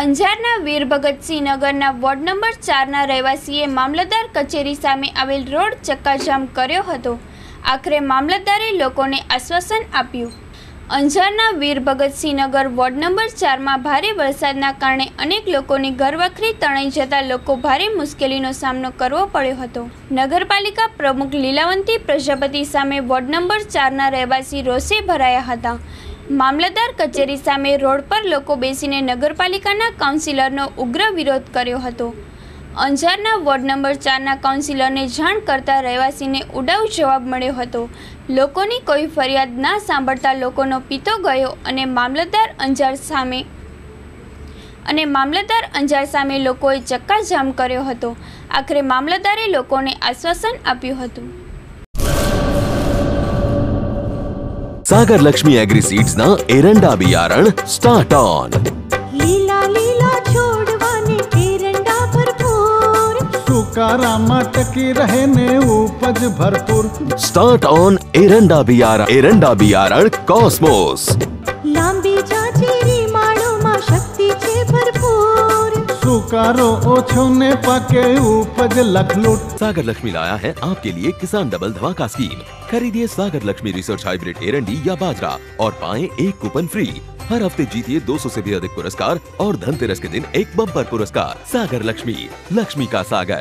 અંજારના વીર ભગતસિંહ નગરના ward number ચારના રહેવાસીએ મામલતદાર કચેરી સામે આવેલ રોડ ચક્કાજામ કર્યો હતો. આખરે મામલતદારે લોકોને આશ્વાસન આપ્યું. અંજારના વીર ભગતસિંહ નગર વોર્ડ નંબર ચારમાં ભારે વરસાદના કારણે અનેક લોકોની ઘરવખરી તણાઈ જતા લોકો ભારે મુશ્કેલીનો સામનો કરવો પડ્યો હતો. નગરપાલિકા પ્રમુખ લીલાવંતી પ્રજાપતિ સામે વોર્ડ નંબર ચારના રહેવાસી રોષે ભરાયા હતા. મામલતદાર કચેરી સામે રોડ પર લોકો બેસીને નગરપાલિકાના કાઉન્સિલરનો ઉગ્ર વિરોધ કર્યો હતો. અંજારના વોર્ડ નંબર ચારના કાઉન્સિલરને જાણ કરતા રહેવાસીને ઉડાઉ જવાબ મળ્યો હતો. લોકોની કોઈ ફરિયાદ ના સાંભળતા લોકોનો પીતો ગયો અને મામલતદાર અંજાર સામે અને મામલતદાર અંજાર સામે લોકોએ ચક્કાજામ કર્યો હતો. આખરે મામલતદારે લોકોને આશ્વાસન આપ્યું હતું. सागर लक्ष्मी एग्री सीड्स ना एरंडा बियारण स्टार्ट ऑन लीला लीला छोड़वाने एरंडा भरपूर। तुकारा मटकी रहने उपज भरपूर। स्टार्ट ऑन एरंडा बियारण एरंडा बियारण कॉस्मोस साहूकारों ओछोने पके उपज लखलूट सागर लक्ष्मी लाया है आपके लिए किसान डबल धमाका स्कीम। खरीदिए सागर लक्ष्मी रिसर्च हाइब्रिड एरंडी या बाजरा और पाए एक कूपन फ्री। हर हफ़्ते जीतिए 200 से भी अधिक पुरस्कार और धनतेरस के दिन एक बम्पर पुरस्कार। सागर लक्ष्मी लक्ष्मी का सागर।